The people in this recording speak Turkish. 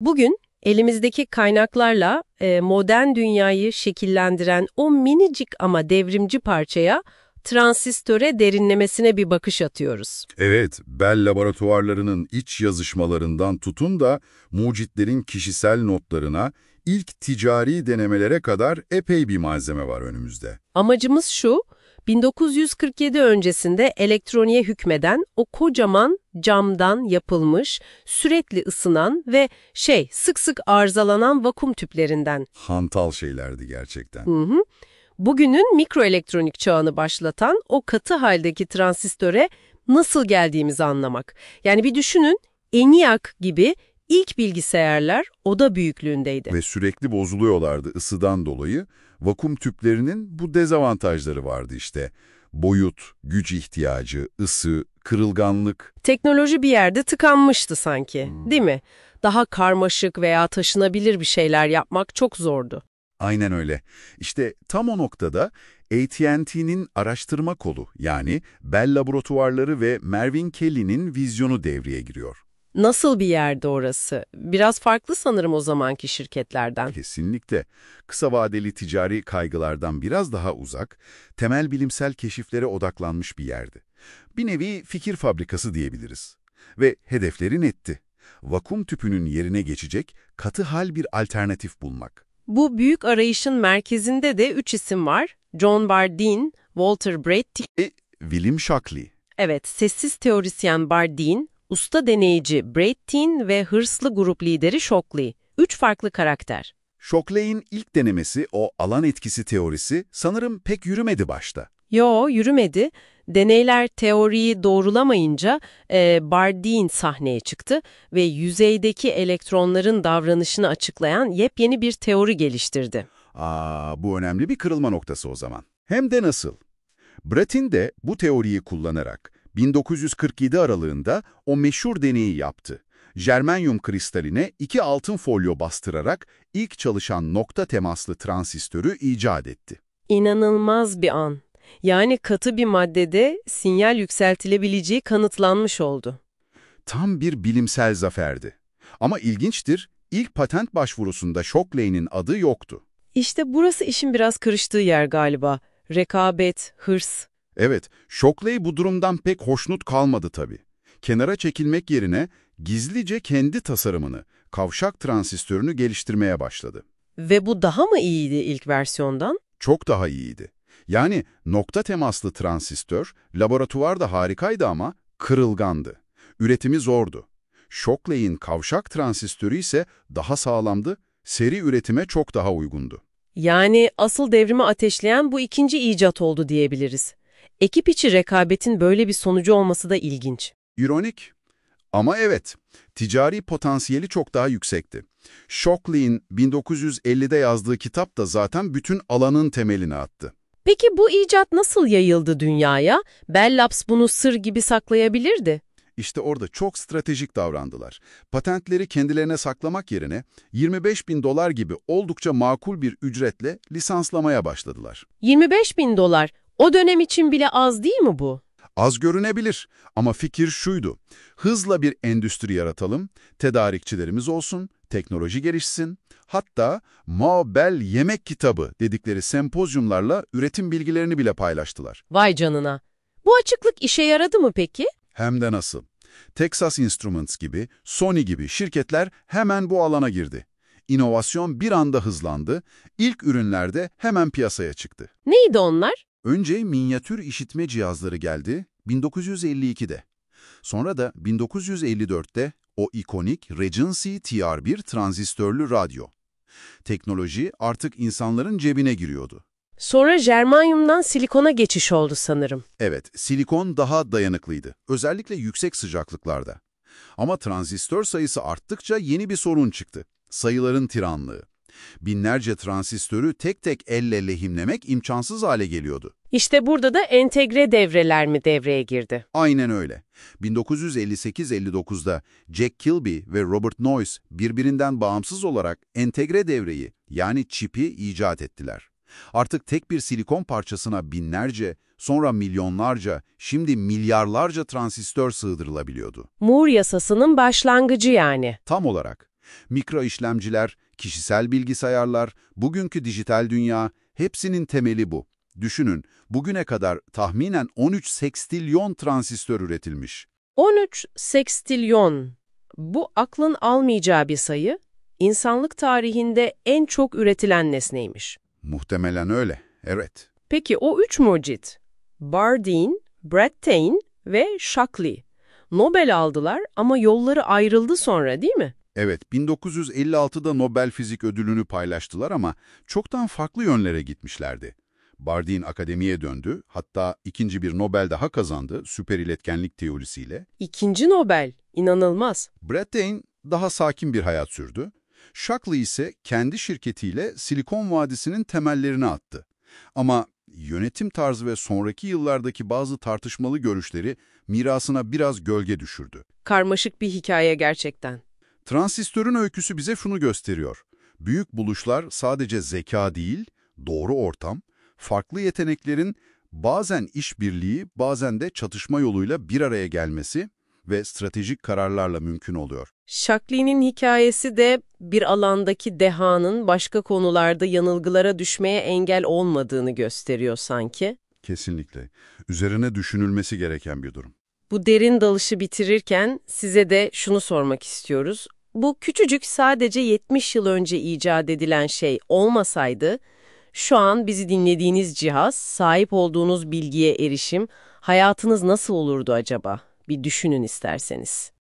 Bugün elimizdeki kaynaklarla e, modern dünyayı şekillendiren o minicik ama devrimci parçaya transistöre derinlemesine bir bakış atıyoruz. Evet, Bell laboratuvarlarının iç yazışmalarından tutun da mucitlerin kişisel notlarına, ilk ticari denemelere kadar epey bir malzeme var önümüzde. Amacımız şu, 1947 öncesinde elektroniğe hükmeden o kocaman camdan yapılmış, sürekli ısınan ve şey sık sık arızalanan vakum tüplerinden. Hantal şeylerdi gerçekten. Hı hı. Bugünün mikroelektronik çağını başlatan o katı haldeki transistöre nasıl geldiğimizi anlamak. Yani bir düşünün ENIAC gibi ilk bilgisayarlar oda büyüklüğündeydi. Ve sürekli bozuluyorlardı ısıdan dolayı. Vakum tüplerinin bu dezavantajları vardı işte. Boyut, güç ihtiyacı, ısı, kırılganlık. Teknoloji bir yerde tıkanmıştı sanki, değil mi? Daha karmaşık veya taşınabilir bir şeyler yapmak çok zordu. Aynen öyle. İşte tam o noktada AT&T'nin araştırma kolu yani Bell Laboratuvarları ve Mervyn Kelly'nin vizyonu devreye giriyor. Nasıl bir yerde orası? Biraz farklı sanırım o zamanki şirketlerden. Kesinlikle. Kısa vadeli ticari kaygılardan biraz daha uzak, temel bilimsel keşiflere odaklanmış bir yerdi. Bir nevi fikir fabrikası diyebiliriz. Ve hedefleri netti. Vakum tüpünün yerine geçecek katı hal bir alternatif bulmak. Bu büyük arayışın merkezinde de üç isim var. John Bardeen, Walter Brattain, E, William Shockley. evet sessiz teorisyen Bardeen, usta deneyici Brattain ve hırslı grup lideri Shockley. Üç farklı karakter. Shockley'in ilk denemesi, o alan etkisi teorisi sanırım pek yürümedi başta. Yo, yürümedi. Deneyler teoriyi doğrulamayınca e, Bardeen sahneye çıktı ve yüzeydeki elektronların davranışını açıklayan yepyeni bir teori geliştirdi. Aa, bu önemli bir kırılma noktası o zaman. Hem de nasıl? Brattin de bu teoriyi kullanarak 1947 aralığında o meşhur deneyi yaptı. Jermanyum kristaline iki altın folyo bastırarak ilk çalışan nokta temaslı transistörü icat etti. İnanılmaz bir an. Yani katı bir maddede sinyal yükseltilebileceği kanıtlanmış oldu. Tam bir bilimsel zaferdi. Ama ilginçtir, ilk patent başvurusunda Shockley'nin adı yoktu. İşte burası işin biraz karıştığı yer galiba. Rekabet, hırs. Evet, Shockley bu durumdan pek hoşnut kalmadı tabii. Kenara çekilmek yerine gizlice kendi tasarımını, kavşak transistörünü geliştirmeye başladı. Ve bu daha mı iyiydi ilk versiyondan? Çok daha iyiydi. Yani nokta temaslı transistör, laboratuvarda harikaydı ama kırılgandı. Üretimi zordu. Shockley'in kavşak transistörü ise daha sağlamdı, seri üretime çok daha uygundu. Yani asıl devrimi ateşleyen bu ikinci icat oldu diyebiliriz. Ekip içi rekabetin böyle bir sonucu olması da ilginç. İronik. Ama evet, ticari potansiyeli çok daha yüksekti. Shockley'in 1950'de yazdığı kitap da zaten bütün alanın temelini attı. Peki bu icat nasıl yayıldı dünyaya? Bell Labs bunu sır gibi saklayabilirdi. İşte orada çok stratejik davrandılar. Patentleri kendilerine saklamak yerine 25 bin dolar gibi oldukça makul bir ücretle lisanslamaya başladılar. 25 bin dolar. O dönem için bile az değil mi bu? Az görünebilir ama fikir şuydu. Hızla bir endüstri yaratalım, tedarikçilerimiz olsun, teknoloji gelişsin. Hatta Mao Bell Yemek Kitabı dedikleri sempozyumlarla üretim bilgilerini bile paylaştılar. Vay canına. Bu açıklık işe yaradı mı peki? Hem de nasıl? Texas Instruments gibi, Sony gibi şirketler hemen bu alana girdi. İnovasyon bir anda hızlandı, ilk ürünlerde hemen piyasaya çıktı. Neydi onlar? Önce minyatür işitme cihazları geldi 1952'de. Sonra da 1954'te o ikonik Regency TR1 transistörlü radyo. Teknoloji artık insanların cebine giriyordu. Sonra jermanyumdan silikona geçiş oldu sanırım. Evet, silikon daha dayanıklıydı, özellikle yüksek sıcaklıklarda. Ama transistör sayısı arttıkça yeni bir sorun çıktı. Sayıların tiranlığı. Binlerce transistörü tek tek elle lehimlemek imkansız hale geliyordu. İşte burada da entegre devreler mi devreye girdi? Aynen öyle. 1958-59'da Jack Kilby ve Robert Noyce birbirinden bağımsız olarak entegre devreyi yani çipi icat ettiler. Artık tek bir silikon parçasına binlerce, sonra milyonlarca, şimdi milyarlarca transistör sığdırılabiliyordu. Moore yasasının başlangıcı yani. Tam olarak. Mikro işlemciler, kişisel bilgisayarlar, bugünkü dijital dünya hepsinin temeli bu. Düşünün, bugüne kadar tahminen 13 sekstilyon transistör üretilmiş. 13 sekstilyon. Bu aklın almayacağı bir sayı. İnsanlık tarihinde en çok üretilen nesneymiş. Muhtemelen öyle, evet. Peki o üç mucit, Bardeen, Brattain ve Shockley, Nobel aldılar ama yolları ayrıldı sonra değil mi? Evet, 1956'da Nobel Fizik Ödülünü paylaştılar ama çoktan farklı yönlere gitmişlerdi. Bardeen akademiye döndü, hatta ikinci bir Nobel daha kazandı süper iletkenlik teorisiyle. İkinci Nobel, inanılmaz. Brattain daha sakin bir hayat sürdü. Shockley ise kendi şirketiyle Silikon Vadisi'nin temellerini attı. Ama yönetim tarzı ve sonraki yıllardaki bazı tartışmalı görüşleri mirasına biraz gölge düşürdü. Karmaşık bir hikaye gerçekten. Transistörün öyküsü bize şunu gösteriyor. Büyük buluşlar sadece zeka değil, doğru ortam, farklı yeteneklerin bazen işbirliği, bazen de çatışma yoluyla bir araya gelmesi ve stratejik kararlarla mümkün oluyor. Shockley'nin hikayesi de bir alandaki dehanın başka konularda yanılgılara düşmeye engel olmadığını gösteriyor sanki. Kesinlikle. Üzerine düşünülmesi gereken bir durum. Bu derin dalışı bitirirken size de şunu sormak istiyoruz. Bu küçücük sadece 70 yıl önce icat edilen şey olmasaydı, şu an bizi dinlediğiniz cihaz, sahip olduğunuz bilgiye erişim, hayatınız nasıl olurdu acaba? Bir düşünün isterseniz.